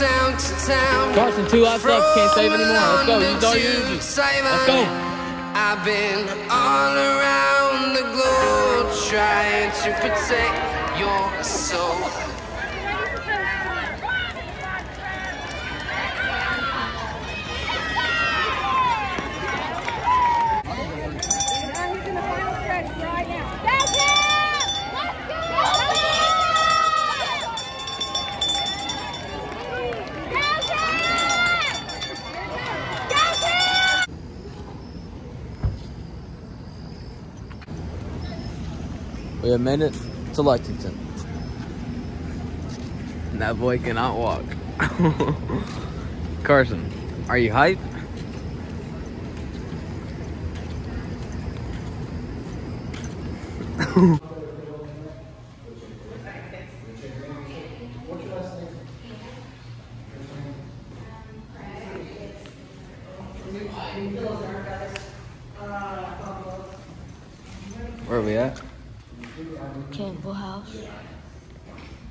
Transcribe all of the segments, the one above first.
Town to town. Carson, two outs left. Can't save anymore. Let's go. Use all your energy. Let's go. I've been all around the globe trying to protect your soul. Now he's in the final stretch right now. Belgium! Let's go! Belgium! Belgium! We have it to Lexington. And that boy cannot walk. Carson, are you hyped? Where are we at? Campbell House,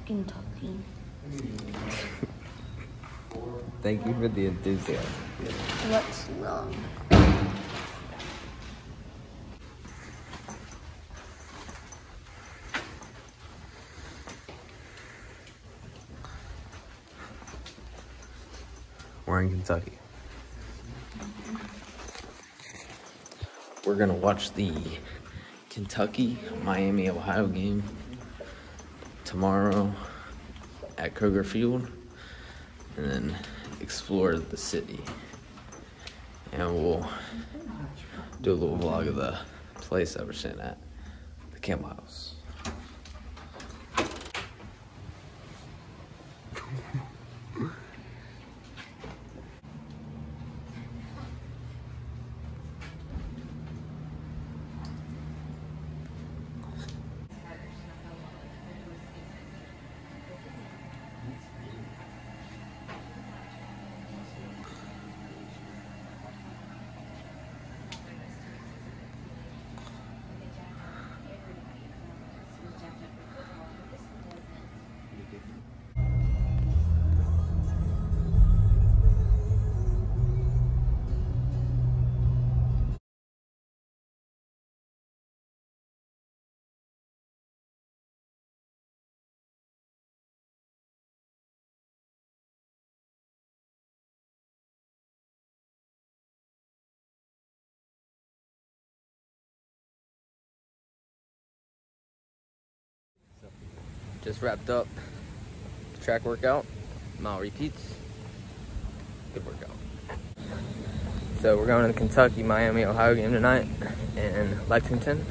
Kentucky. Thank you for the enthusiasm. What's wrong? We're in Kentucky. We're gonna watch the Kentucky Miami Ohio game tomorrow at Kroger Field and then explore the city. And we'll do a little vlog of the place that we're staying at, the Campbell House. Just wrapped up track workout, mile repeats. Good workout. So we're going to the Kentucky Miami Ohio game tonight in Lexington.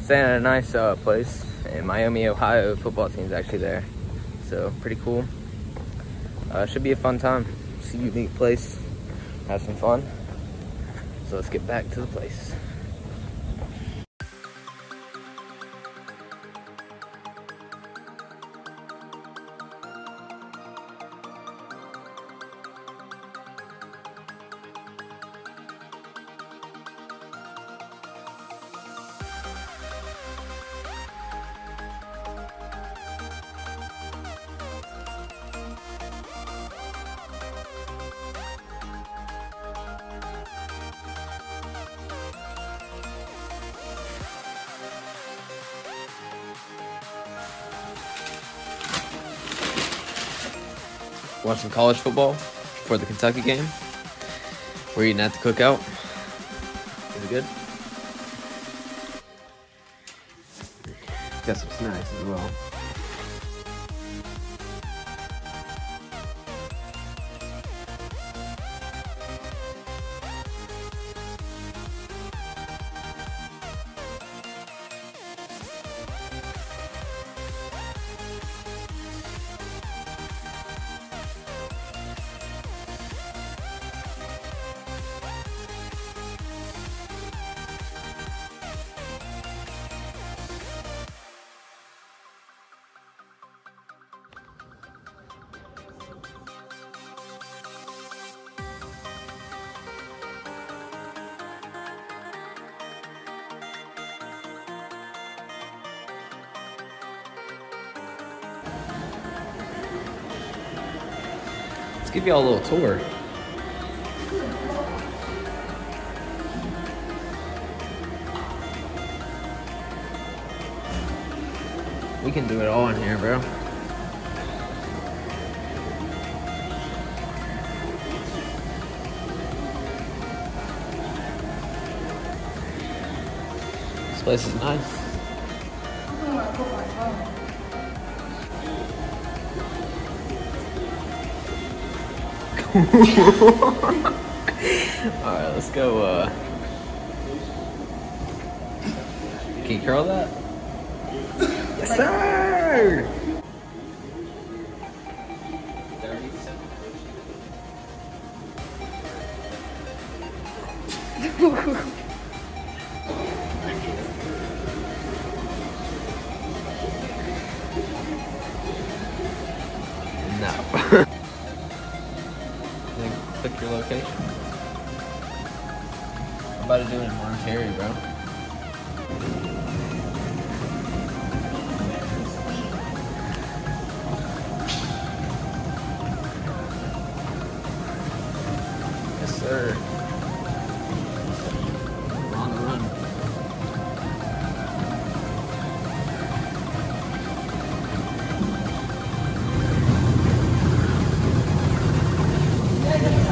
Staying at a nice uh, place, and Miami Ohio football team's actually there. So pretty cool. Uh, should be a fun time. It's a unique place. Have some fun. So let's get back to the place. Watching college football for the Kentucky game. We're eating at the cookout. Is it good? Got some snacks as well. Give you all a little tour. We can do it all in here, bro. This place is nice. Alright, let's go, uh... Can you curl that? Yes, sir! no. Then click your location. I'm about to do it in Monterey, bro. Yes, sir. On the run. I'm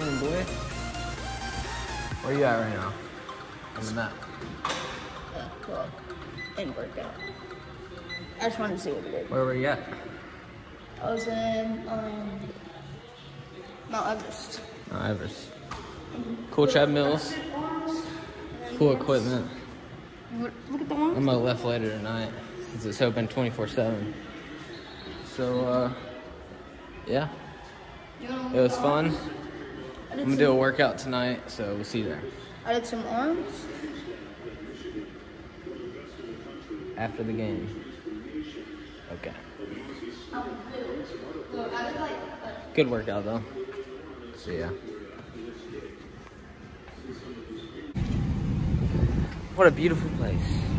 that boy. Where you at right now? On the map. Yeah, well, and workout. I just wanted to see what it did. Where were you at? I was in um, Mount Everest. Oh, Everest. Cool treadmills. Cool equipment. Look at the I'm gonna lift later tonight since it's open 24/7. So, uh, yeah, it was fun. I'm gonna do a workout tonight, so we'll see you there I did some arms. after the game. Okay. Good workout though. See ya. What a beautiful place.